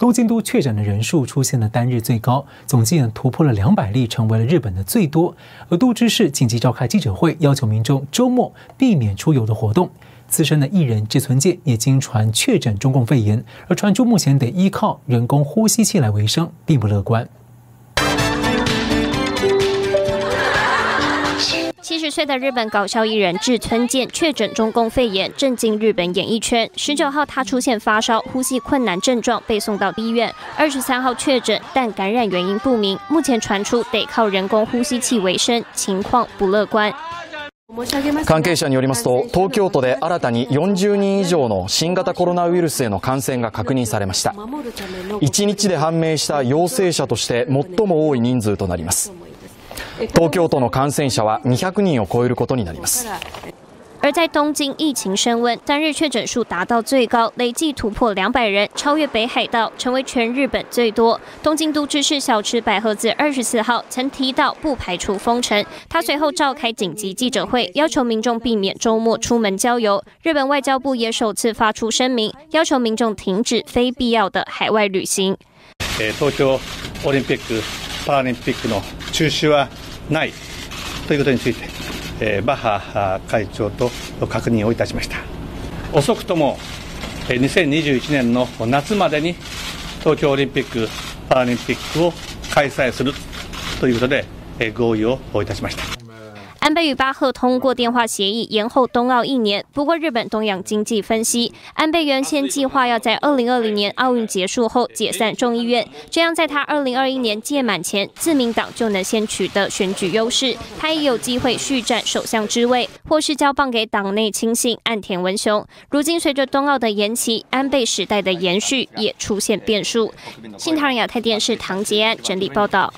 东京都确诊的人数出现了单日最高，总计呢突破了两百例，成为了日本的最多。而都知事紧急召开记者会，要求民众周末避免出游的活动。资深的艺人志存健也经传确诊中共肺炎，而传出目前得依靠人工呼吸器来维生，并不乐观。十岁的日本搞笑艺人志村健确诊中共肺炎，震惊日本演艺圈。十九号，他出现发烧、呼吸困难症状，被送到医院。二十三号确诊，但感染原因不明。目前传出得靠人工呼吸器为生，情况不乐观。関係者によりますと、東京都で新たに40人以上の新型コロナウイルスへの感染が確認されました。1日で判明した陽性者として最も多い人数となります。 東京都の感染者は200人を超えることになります。而在东京，疫情升温，单日确诊数达到最高，累计突破两百人，超越北海道，成为全日本最多。东京都知事小池百合子二十四号曾提到，不排除封城。他随后召开紧急记者会，要求民众避免周末出门郊游。日本外交部也首次发出声明，要求民众停止非必要的海外旅行。東京オリンピック・パラリンピックの 中止はないということについて、え、バッハ会長と確認をいたしました遅くとも2021年の夏までに東京オリンピック・パラリンピックを開催するということで合意をいたしました。安倍与巴赫通过电话协议，延后冬奥一年。不过，日本东洋经济分析，安倍原先计划要在二零二零年奥运结束后解散众议院，这样在他二零二一年届满前，自民党就能先取得选举优势，他也有机会续战首相之位，或是交棒给党内亲信岸田文雄。如今，随着冬奥的延期，安倍时代的延续也出现变数。新唐人亚太电视唐杰安整理报道。